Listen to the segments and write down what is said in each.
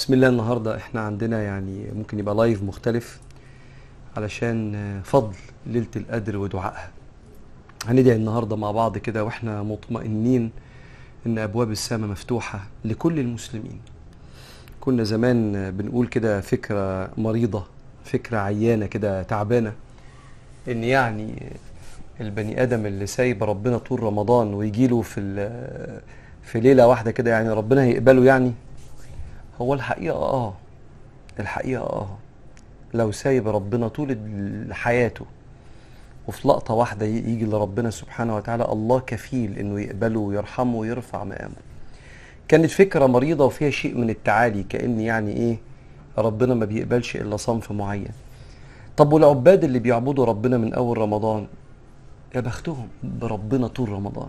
بسم الله النهارده إحنا عندنا يعني ممكن يبقى لايف مختلف علشان فضل ليلة القدر ودعائها. هندعي النهارده مع بعض كده وإحنا مطمئنين إن أبواب السماء مفتوحة لكل المسلمين. كنا زمان بنقول كده فكرة مريضة فكرة عيانة كده تعبانة إن يعني البني آدم اللي سايب ربنا طول رمضان ويجيله في ال- في ليلة واحدة كده يعني ربنا هيقبله يعني. هو الحقيقة آه. الحقيقة آه. لو سايب ربنا طول حياته وفي لقطة واحدة يجي لربنا سبحانه وتعالى الله كفيل إنه يقبله ويرحمه ويرفع مقامه. كانت فكرة مريضة وفيها شيء من التعالي كأن يعني إيه ربنا ما بيقبلش إلا صنف معين. طب والعباد اللي بيعبدوا ربنا من أول رمضان؟ يا بختهم بربنا طول رمضان.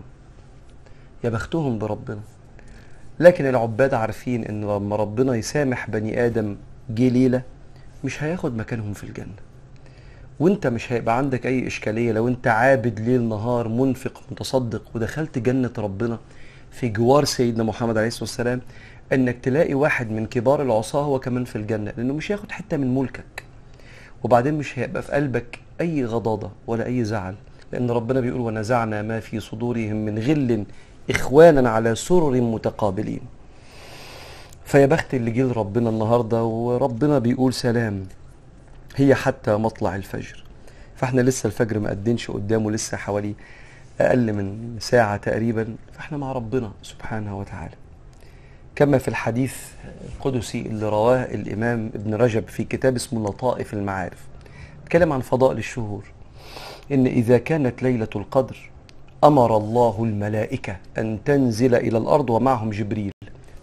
يا بختهم بربنا. لكن العباد عارفين إن لما ربنا يسامح بني آدم جه ليلة مش هياخد مكانهم في الجنة. وأنت مش هيبقى عندك أي إشكالية لو أنت عابد ليل نهار منفق متصدق ودخلت جنة ربنا في جوار سيدنا محمد عليه الصلاة والسلام إنك تلاقي واحد من كبار العصاة هو كمان في الجنة لأنه مش هياخد حتة من ملكك. وبعدين مش هيبقى في قلبك أي غضاضة ولا أي زعل لأن ربنا بيقول ونزعنا ما في صدورهم من غل إخوانا على سرر متقابلين. فيا بخت اللي جه لربنا النهارده وربنا بيقول سلام. هي حتى مطلع الفجر. فإحنا لسه الفجر ما قدنش قدامه لسه حوالي أقل من ساعة تقريبا. فإحنا مع ربنا سبحانه وتعالى. كما في الحديث القدسي اللي رواه الإمام ابن رجب في كتاب اسمه لطائف المعارف. اتكلم عن فضائل الشهور. إن إذا كانت ليلة القدر أمر الله الملائكة أن تنزل إلى الأرض ومعهم جبريل.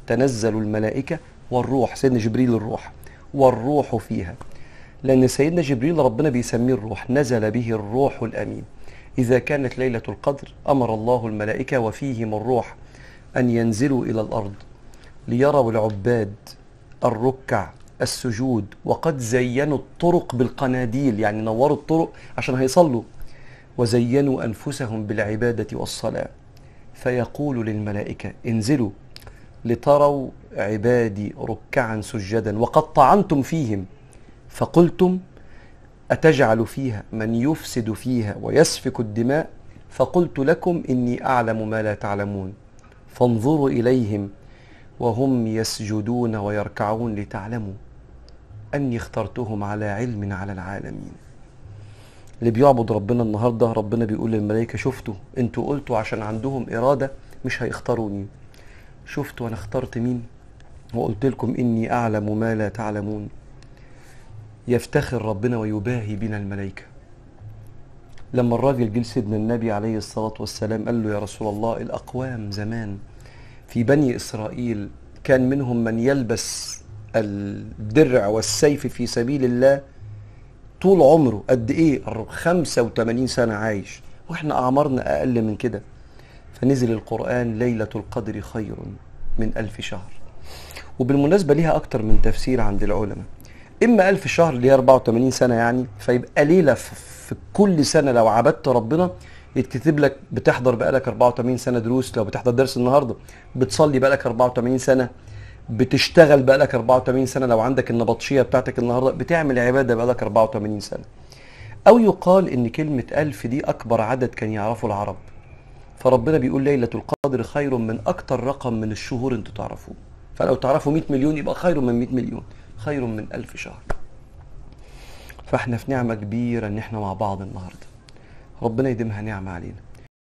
تنزل الملائكة والروح سيدنا جبريل الروح والروح فيها. لأن سيدنا جبريل ربنا بيسميه الروح نزل به الروح الأمين. إذا كانت ليلة القدر أمر الله الملائكة وفيهم الروح أن ينزلوا إلى الأرض ليروا العباد الركع السجود وقد زينوا الطرق بالقناديل. يعني نوروا الطرق عشان هيصلوا. وزينوا أنفسهم بالعبادة والصلاة. فيقول للملائكة انزلوا لتروا عبادي ركعا سجدا وقد طعنتم فيهم. فقلتم أتجعل فيها من يفسد فيها ويسفك الدماء؟ فقلت لكم إني أعلم ما لا تعلمون. فانظروا إليهم وهم يسجدون ويركعون لتعلموا أني اخترتهم على علم على العالمين. اللي بيعبد ربنا النهارده ربنا بيقول للملائكة شفتوا أنتوا قلتوا عشان عندهم إرادة مش هيختاروني. شفتوا أنا اخترت مين؟ وقلت لكم إني أعلم ما لا تعلمون. يفتخر ربنا ويباهي بنا الملائكة. لما الراجل جه لسيدنا النبي عليه الصلاة والسلام قال له يا رسول الله الأقوام زمان في بني إسرائيل كان منهم من يلبس الدرع والسيف في سبيل الله طول عمره قد إيه؟ 85 سنة عايش. وإحنا أعمارنا أقل من كده. فنزل القرآن ليلة القدر خير من ألف شهر. وبالمناسبة ليها أكتر من تفسير عند العلماء. إما ألف شهر اللي هي 84 سنة يعني فيبقى ليلة في كل سنة لو عبدت ربنا يتكتب لك بتحضر بقالك 84 سنة دروس. لو بتحضر درس النهارده بتصلي بقالك 84 سنة. بتشتغل بقالك 84 سنة لو عندك النبطشية بتاعتك النهارده بتعمل عبادة بقالك 84 سنة. أو يقال إن كلمة ألف دي أكبر عدد كان يعرفه العرب. فربنا بيقول ليلة القدر خير من أكتر رقم من الشهور أنتوا تعرفوه. فلو تعرفوا 100 مليون يبقى خير من 100 مليون خير من ألف شهر. فإحنا في نعمة كبيرة إن إحنا مع بعض النهارده. ربنا يديمها نعمة علينا.